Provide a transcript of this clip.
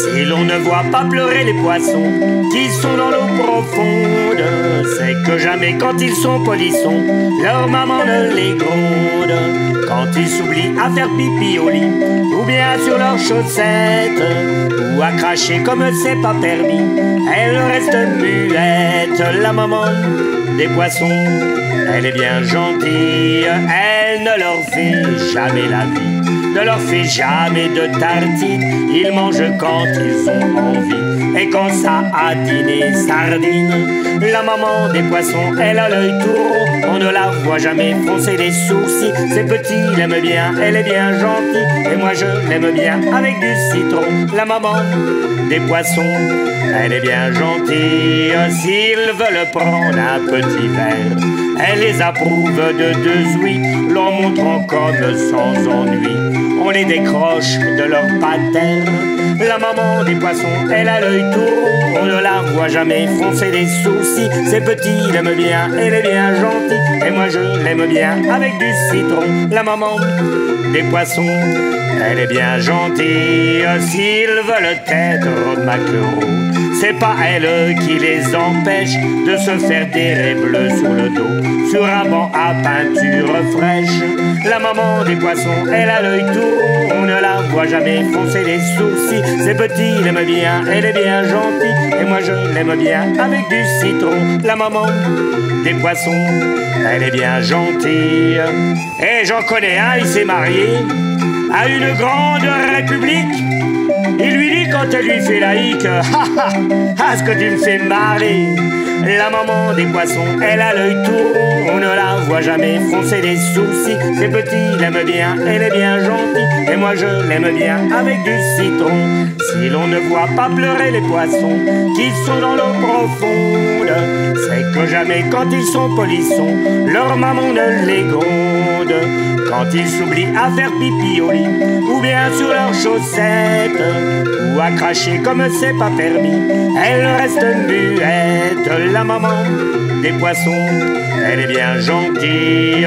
Si l'on ne voit pas pleurer les poissons qui sont dans l'eau profonde, c'est que jamais quand ils sont polissons, leur maman ne les gronde. Quand ils s'oublient à faire pipi au lit, ou bien sur leurs chaussettes, ou à cracher comme c'est pas permis, elle reste muette, la maman des poissons. Elle est bien gentille, elle ne leur fait jamais la vie ne leur fait jamais de tartines. Ils mangent quand ils ont envie. Et quand ça a dîné sardines, la maman des poissons, elle a l'œil tout rond. On ne la voit jamais froncer les sourcils. C'est petit, l'aime bien, elle est bien gentille. Et moi je l'aime bien avec du citron. La maman des poissons, elle est bien gentille. S'ils veulent prendre un petit verre, elle les approuve de deux ouïes, leur montrant comme sans ennui on les décroche de leur paterne. La maman des poissons, elle a l'œil tout on ne la voit jamais froncer des sourcils. C'est petit, l'aime bien, elle est bien gentille, et moi je l'aime bien avec du citron. La maman des poissons, elle est bien gentille, s'ils veulent être maquereaux. C'est pas elle qui les empêche de se faire des raies bleues sur le dos, sur un banc à peinture fraîche. La maman des poissons, elle a l'œil tout on ne la voit jamais foncer les sourcils. C'est petit, il aime bien, elle est bien gentille, et moi je l'aime bien avec du citron. La maman des poissons, elle est bien gentille. Et j'en connais un, il s'est marié à une grande république. Il lui dit quand elle lui fait laïque, ha ha, ah, ce que tu me fais marrer. La maman des poissons, elle a l'œil tout on ne la voit jamais froncer les sourcils. C'est petit, l'aime bien, elle est bien gentille, moi je l'aime bien avec du citron. Si l'on ne voit pas pleurer les poissons qui sont dans l'eau profonde, c'est que jamais quand ils sont polissons, leur maman ne les gronde. Quand ils s'oublient à faire pipi au lit, ou bien sur leurs chaussettes, ou à cracher comme c'est pas permis, elle reste muette, la maman des poissons, elle est bien gentille.